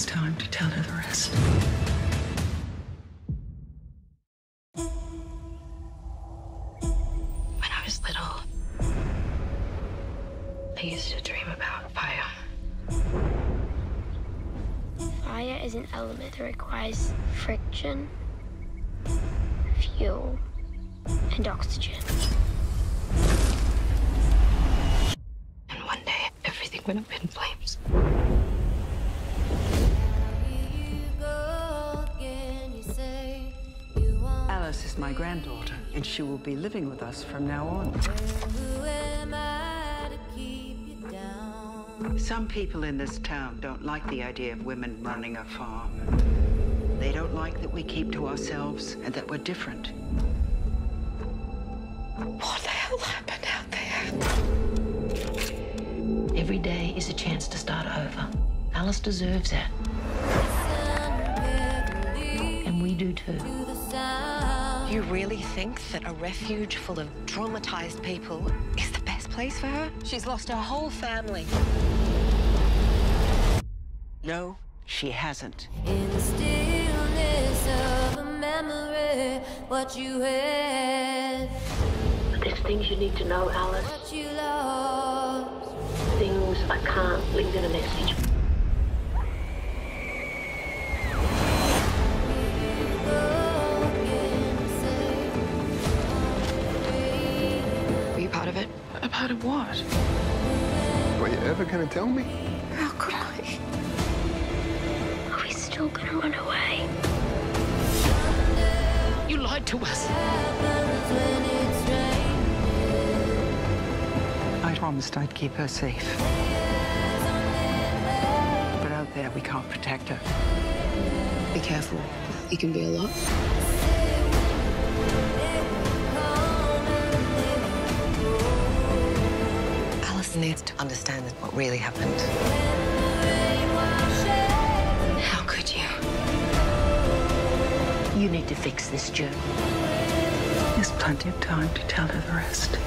It's time to tell her the rest. When I was little, I used to dream about fire. Fire is an element that requires friction, fuel, and oxygen. And one day, everything went up in flames. My granddaughter, and she will be living with us from now on. Some people in this town don't like the idea of women running a farm. They don't like that we keep to ourselves and that we're different. What the hell happened out there? Every day is a chance to start over. Alice deserves that. And we do too. You really think that a refuge full of traumatized people is the best place for her? She's lost her whole family. No, she hasn't. In the stillness of a memory, what you had, But there's things you need to know, Alice. what you lost. Things I can't leave in a message. A of what? Were you ever gonna tell me? How could I? Are we still gonna run away? You lied to us. I promised I'd keep her safe. But out there, we can't protect her. Be careful. It can be a lot. Needs to understand what really happened. How could you? You need to fix this, Joe. There's plenty of time to tell her the rest.